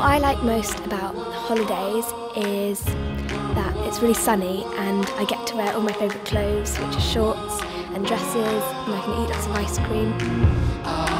What I like most about holidays is that it's really sunny and I get to wear all my favourite clothes, which are shorts and dresses, and I can eat lots of ice cream.